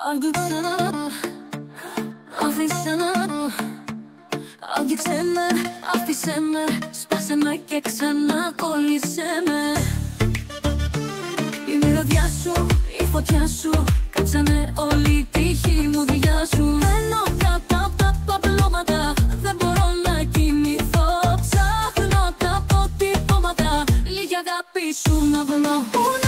Αγγίξανα, αφήσανα Άγγιξε με, άφησέ με Σπάσε με και ξανά κόλλησέ με Η μυρωδιά σου, η φωτιά σου Κάτσανε όλη τη δουλειά σου Μένω κάτω απ' τα παπλώματα Δεν μπορώ να κοιμηθώ Ψάχνω τα αποτυπώματα Λίγη αγάπη σου να βρω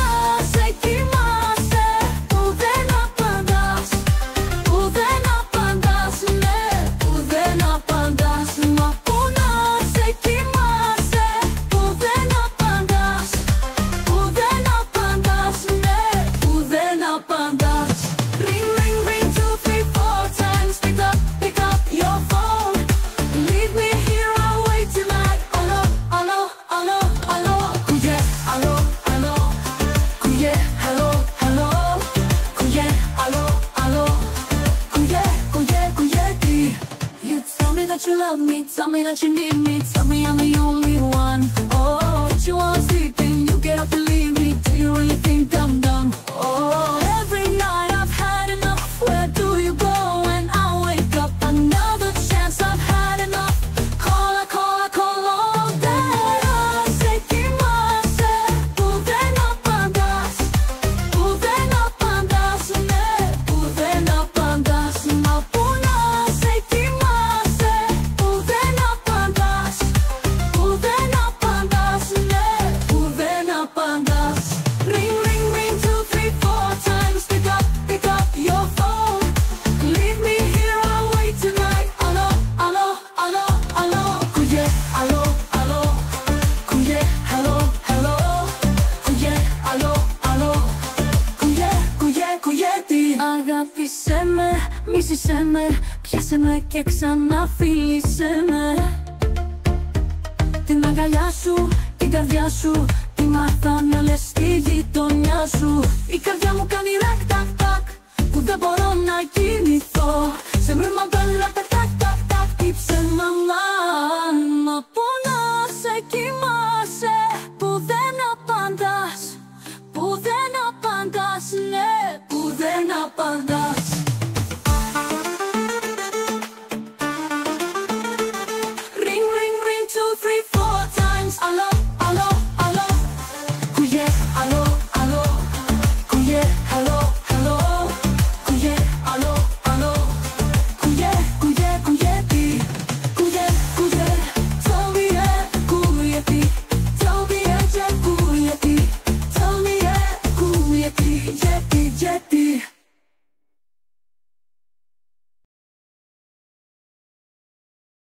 you love me, tell me that you need me, tell me Αγάπησέ με, μίσησέ με Πιάσε με και ξανά φίλησέ με. Την αγκαλιά σου, την καρδιά σου Τη μάθανε λες στη γειτονιά σου. Η καρδιά μου κάνει ράκτα Chapada